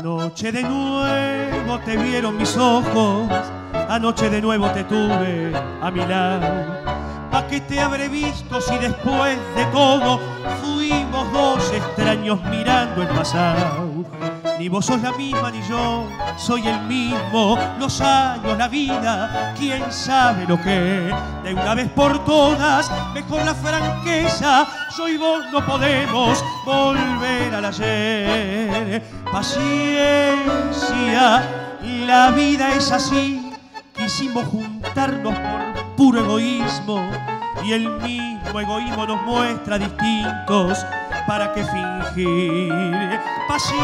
Anoche de nuevo te vieron mis ojos, anoche de nuevo te tuve a mi lado. ¿A qué te habré visto si después de todo fuimos dos extraños mirando el pasado? Ni vos sos la misma ni yo soy el mismo. Los años, la vida, quién sabe lo que. De una vez por todas, mejor la franqueza. Yo y vos no podemos volver al ayer. Paciencia, la vida es así. Quisimos juntarnos por puro egoísmo y el mismo egoísmo nos muestra distintos para qué fingir. Paciencia,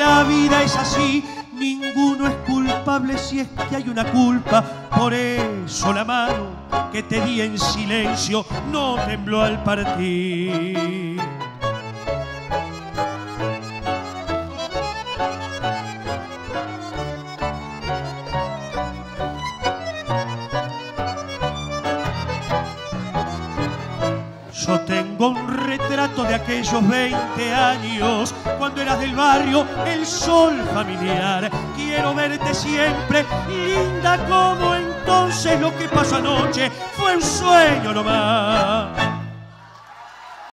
la vida es así, ninguno es culpable si es que hay una culpa. Por eso la mano que te di en silencio no tembló al partir. Yo tengo un retrato de aquellos 20 años, cuando eras del barrio, el sol familiar. Quiero verte siempre, linda como entonces lo que pasó anoche fue un sueño nomás.